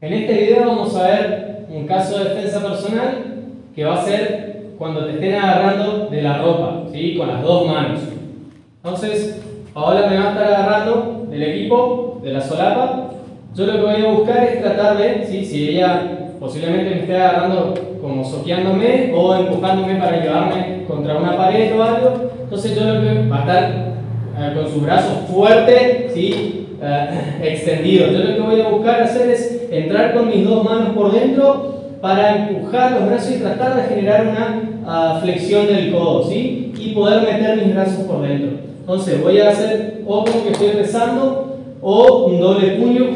En este video vamos a ver un caso de defensa personal que va a ser cuando te estén agarrando de la ropa, ¿sí? con las dos manos. Entonces, Paola me va a estar agarrando del equipo, de la solapa. Yo lo que voy a buscar es tratar de, ¿sí? si ella posiblemente me esté agarrando como soqueándome o empujándome para llevarme contra una pared o algo, entonces yo lo que va a estar eh, con sus brazos fuertes, ¿sí? Eh, extendido. Yo lo que voy a buscar hacer es entrar con mis dos manos por dentro para empujar los brazos y tratar de generar una ah, flexión del codo, ¿sí? Y poder meter mis brazos por dentro. Entonces voy a hacer o como que estoy rezando o un doble puño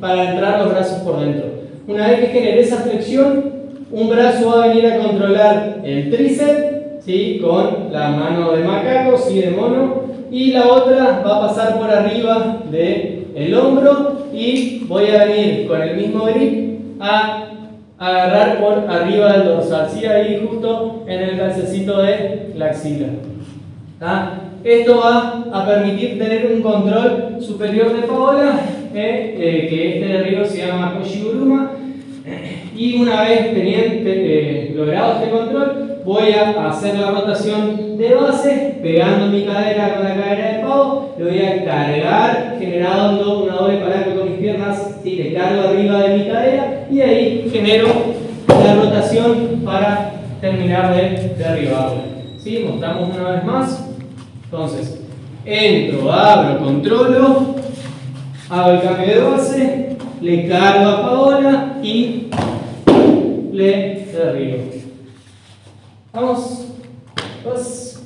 para entrar los brazos por dentro. Una vez que genere esa flexión, un brazo va a venir a controlar el tríceps, ¿sí? Con la mano de macaco, ¿sí? De mono y la otra va a pasar por arriba del el hombro y voy a venir con el mismo grip a agarrar por arriba del dorsal, ¿sí? ahí justo en el calcecito de la axila. Esto va a permitir tener un control superior de Paola, eh, eh, que este de arriba se llama Koshiguruma, y una vez teniendo, eh, logrado este control, voy a hacer la rotación de base, pegando mi cadera con la cadera de pavo, le voy a cargar, generando una doble palanca con mis piernas, le cargo arriba de mi cadera y ahí genero la rotación para terminar de derribarla. ¿Sí? Mostramos una vez más. Entonces, entro, abro, controlo, hago el cambio de base, le cargo a Paola y le derribo. Vamos. Dos.